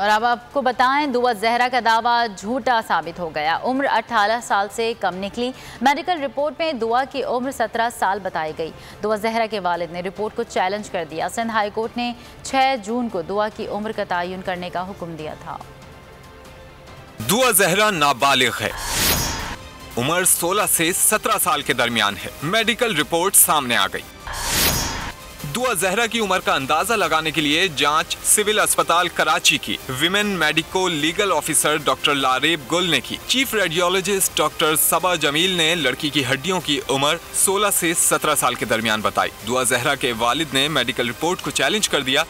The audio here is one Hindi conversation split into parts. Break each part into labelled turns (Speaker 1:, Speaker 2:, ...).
Speaker 1: और अब आपको बताएँ, दुआ जहरा का दावा झूठा साबित हो गया। उम्र 18 साल से कम निकली। मेडिकल रिपोर्ट में दुआ की उम्र 17 साल बताई गई। दुआ जहरा के वालिद ने रिपोर्ट को चैलेंज कर दिया। सिंध हाई कोर्ट ने 6 जून को दुआ की उम्र का तयन करने का हुक्म दिया था।
Speaker 2: दुआ जहरा नाबालिग है। उम्र 16 से 17 साल के दरमियान है। मेडिकल रिपोर्ट सामने आ गई। दुआ जहरा की उम्र का अंदाज़ा लगाने के लिए जाँच सिविल अस्पताल कराची की। Women medico legal officer doctor Laraib Gul ने की। Chief radiologist doctor Saba Jamil ने लड़की की हड्डियों की उम्र 16 से 17 साल के दरमियान बताई। दुआ जहरा के वालिद ने मेडिकल रिपोर्ट को चैलेंज कर दिया।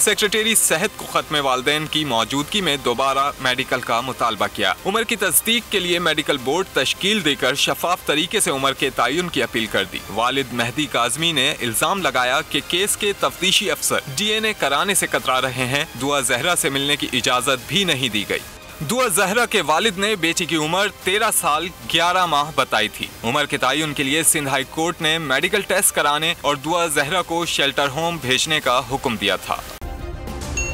Speaker 2: सेक्रेटरी सेहत को खत्म वालदेन की मौजूदगी में दोबारा मेडिकल का मुतालबा किया। उम्र की तस्दीक के लिए मेडिकल बोर्ड तश्कील देकर शफाफ तरीके से उम्र के तयन की अपील कर दी। वालिद मेहदी काजमी ने इल्ज़ाम लगाया कि केस के तफ्तीशी अफसर डीएनए कराने से कतरा रहे हैं, दुआ जहरा से मिलने की इजाज़त भी नहीं दी गई। दुआ जहरा के वालिद ने बेटी की उम्र 13 साल 11 माह बताई थी। उम्र के तयन के लिए सिंध हाई कोर्ट ने मेडिकल टेस्ट कराने और दुआ जहरा को शेल्टर होम भेजने का हुक्म दिया था।